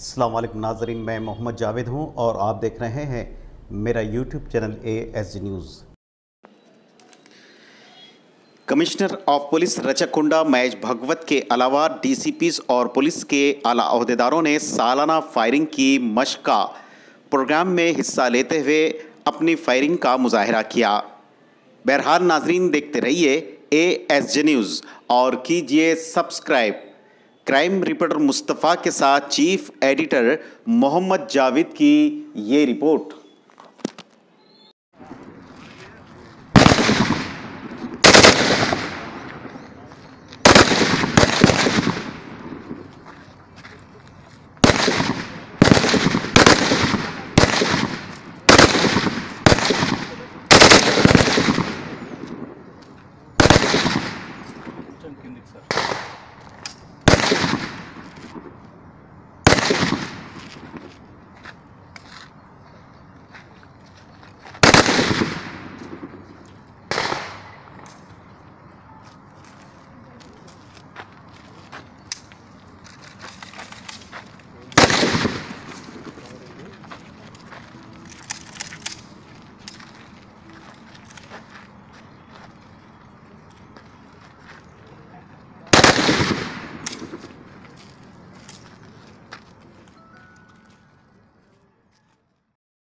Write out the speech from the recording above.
वालेकुम नाजरीन मैं मोहम्मद जावेद हूँ और आप देख रहे हैं मेरा YouTube channel A S news commissioner of police Rachakonda Mahesh Bhagwat के अलावा डीसीपीज और पुलिस के आला अहदेदारों ने सालाना फायरिंग की मशक का प्रोग्राम में हिस्सा लेते हुए अपनी फायरिंग का मुजाहरा किया। बहरहाल नाजरीन, देखते रहिए ए एस जी न्यूज़ और कीजिए सब्सक्राइब। क्राइम रिपोर्टर मुस्तफ़ा के साथ चीफ एडिटर मोहम्मद जावेद की ये रिपोर्ट Thank you, sir.